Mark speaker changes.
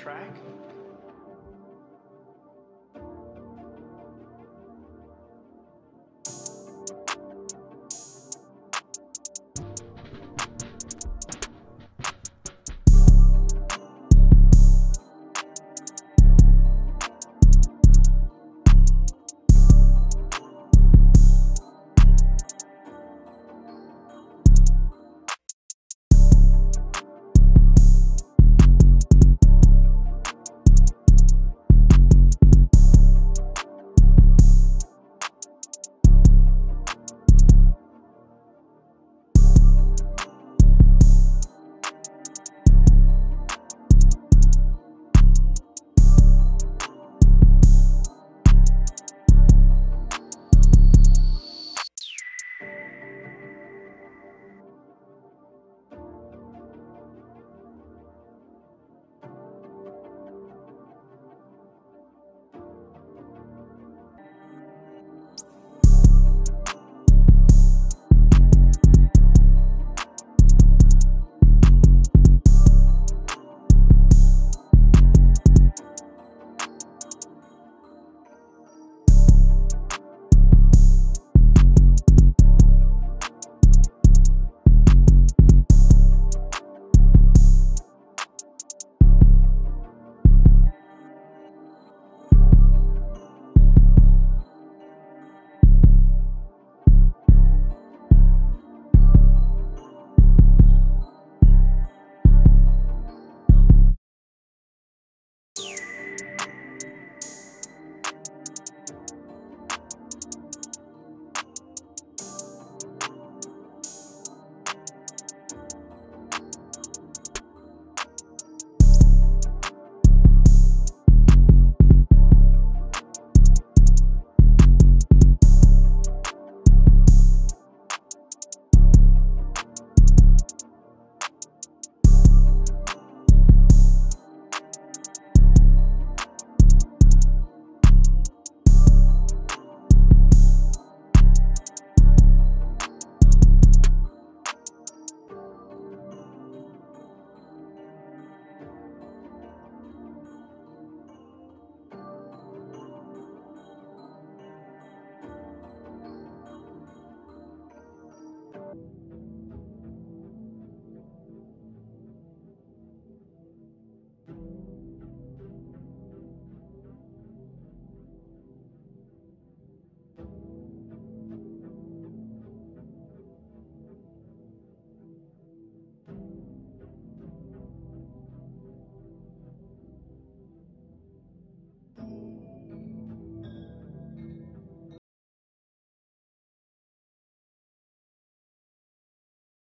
Speaker 1: track?